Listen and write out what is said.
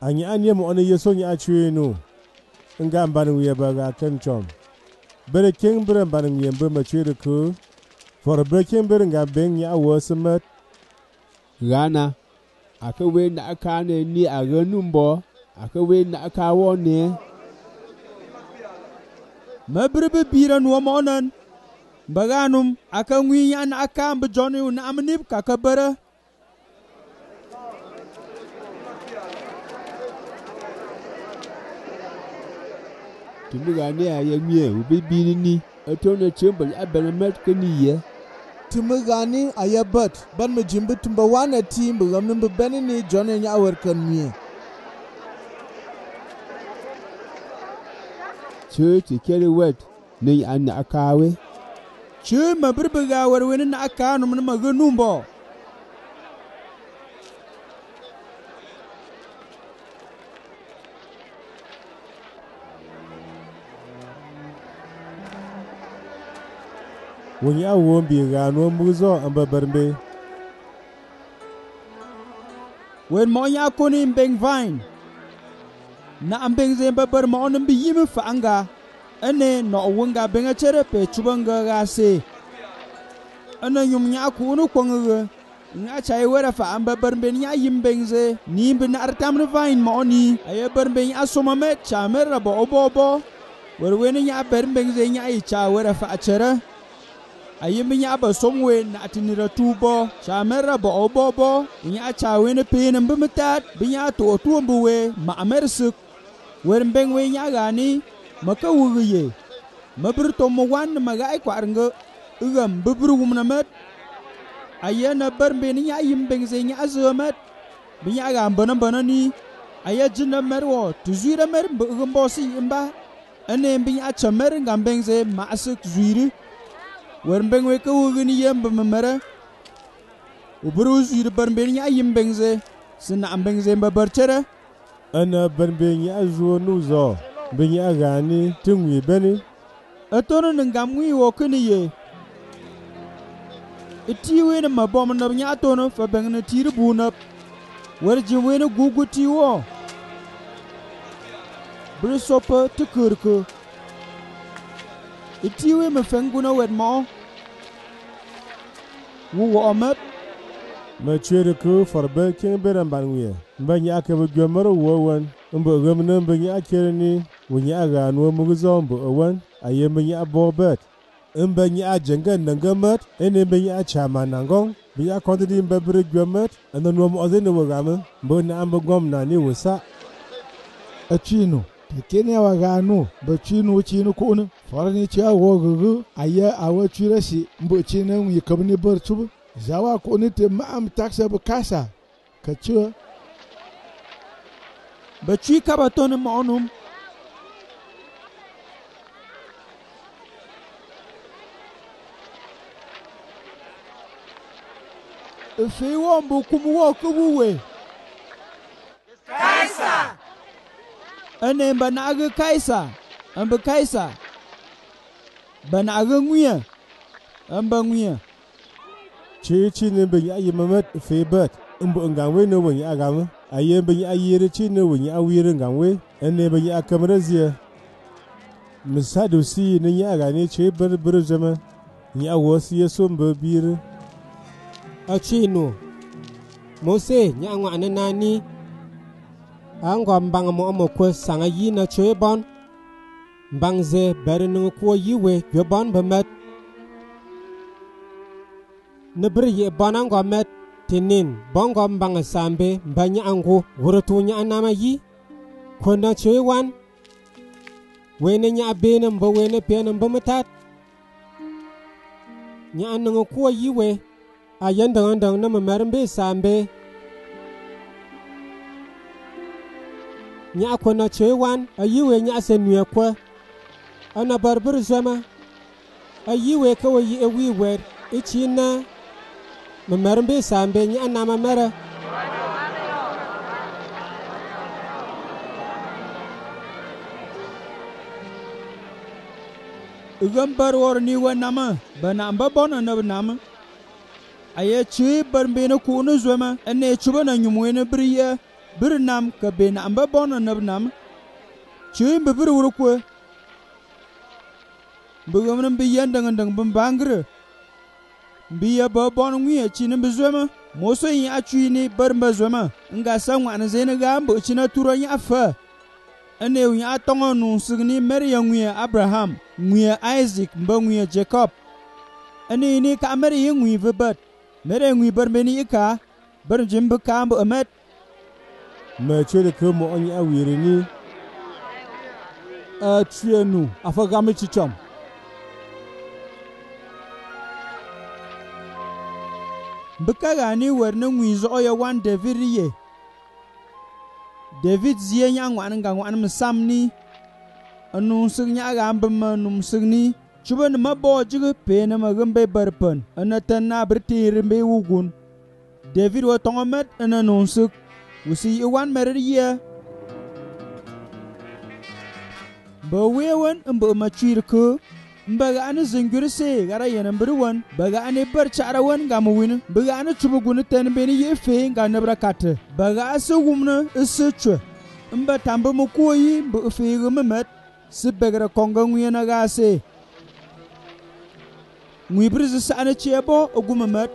Anyi anye mo ono yeso nya achwe no. Nga mban wiye ba ga ken chom. Bere king bere mban wiye mbe ma chwe de ku. For bere king bere nga beng nya wo semet. Rana, aka we na aka na ni a ranun bo, aka we na aka wo ne. Mabere be bira nuwa monan. Baganum aka ngwi yan aka mbe joni na amnib kaka bara. tuni gane ya ya miye ubi bini ni. A tona chimba a bana met kani ye. Tumi gani a ya bat ban mu jimbi tumba wana ti mbu gamnin bu bani ni jona nya awar kan miye church kere wet ne an akawe chu mabirbiga warwinin aka numun maganumbo maganum bo. Wonyi bi ga no muzo amba bermbe. Wen mo nya koni beng vine. Na ambeng ze mbabar mo on bi yimi fa anga. Ane no wunga benga chere pe chubanga ga se. Ana nyum nya ku nu kwanga nga chai wera fa amba barbe nya yim bengze ni bin artam ne vine mo ni aye barbe nya soma me chamer rabo obobo wer wen nya barbe ze nya i cha wera fa achere ayi bi nyaɣi ba som wen naɣi ti nira tuubo shaamɛra bɔɣo bɔbo bi nyaɣi chaawini piinim bi mi taat bi nyaɣi tooi tuumbi we maɣamɛri sik wen bɛŋ we nyaɣigaani ma ka wugi ye ma biri tom mi wan ni ma gaɣi kɔɣiringi igam bi biri wumna mɛt ayi na bari bi ni nyaɣi yim bɛŋ zee nyaɣi zee mɛt bi nyaɣigaan bana bana ni ayi jinda mɛri wɔ ti zuira mɛri bi igim bɔsi yim ba ɛnɛɛn bi nyaɣi cha mɛri ngam bɛŋ zee maɣasi zuiri wer mbeng we ka wugi ni yem ba mera uburu zuiri bar mbe ni nya yim beng ze. Sina am beng ze mba bar chere? Ana bermbe nya zo nu zo. Be nya ga ni tingwi beni. atono ni. Ngam wi wo kini ye. Iti we ni mabom na nya tono fa beng na tiri bu na wer jin we ni gugu ti wo. Bri sopa ti Itiwe mefenguna wet mo. Wu wo omet. Ma chere ku for be king beran ban wiye. Mbanyi ake bu gwemer wo wan. Mbo gwemer mbanyi akere ni. Wanyi aga anwa muguzo mbo owan. Aye mbanyi abo bet. Mbanyi a jenga nangamet. Ene mbanyi a chama nangong. Mbanyi a kontidi mbebere gwemer. Ano nwam ozene wagame. Mbo na ambo gwam nani wasa. Achino. E Tekene wagano. Bachino uchino kuunu. farani cia wo gugu aye awo chure si mbo chine ngi kabni bar chubu zawa ko ni te ma'am taksa bu kasa ka chua ba chui ka ba ton ma'onum Ife wo mbo kumu wo kubu we. Kaisa! Ane mba na agi Kaisa. Mba Kaisa. bana ga ŋuya an ba ŋuya ci ci ne bin ya yi mamat fe bat in bu ngan we no bin ya ga mu aye bin ya yi re ci ne bin ya wiri ngan we an ne bin ya kamar ziya misadu si ne ya ga ne ce bờ bar zama ya wasu ya so ba bir a ci no mose ya ngwa na nani an gwa mbanga mo mo ko sanga yi na ce bon mbangze bɛri niŋ kuo yi we gbiɔbɔn bi mɛt ni biri yihi bɔnangɔ mɛt ti nin bɔngɔ mbaŋi saambe mba nyaɣangu wuri tuu nyaɣi nama yi kondɔ choi wan weeni nyaɣi beeni mbi weeni peeni mbi mi tat nyaɣi niŋi kuo yi we a yɛndiŋindiŋ ni mi mɛri mbe saambe nyaɣi kondɔ choi wan a yi we nyaɣi se nuya kɔ ana barbir zama. A yi we kawai yi ewi wer ichi na mamarin bai sambe ni ana mamara igan bar ni wa nama ba na ba bona na nama a ye ci bar be na ku ni zoma ne ci ba na nyumwe ni bir ye nam ka be na ba bona na nama ci bi bir wur ku. Mbugam nam bi yan dang bum bangre bi ya ba bon ngwi chi nam bezwema moso yin a chui ni bar mba zwema nga sa ngwa na zene ga mbo chi fa ane wi a tongo nu signi ya ngwi abraham ngwi isaac mba ngwi jacob. Ane ni ka mer yi ngwi vebat mere ngwi bar meni ika bar jimbu ka mbo amet. Me chere ke mo awire ni a nu afa gami chichom Bika gani wer ni ngwi zo ya wan David ye. David zie nya ngwan nga ngwan msam ni. Anu sing nya ga mbem num sing ni. Chuba ni ma bo jig pe na ma gambe barpan ana tan na brti rimbe wugun. David wa tongomet ana nun sik wusi i wan merer ye. Ba wewan mba ma chir ko mbaga ani zinguri see gara yenin biri wan baga ani bar chara wan ga mu wini baga ani chubu guni ten beni ye fe ga nabra kati baga asi wumni isi chwe. Mba tambi mu kuoyi bu feegi mi met si begra konga ŋuyena ga see ŋui biri zisaɣani chee bo ogu mi met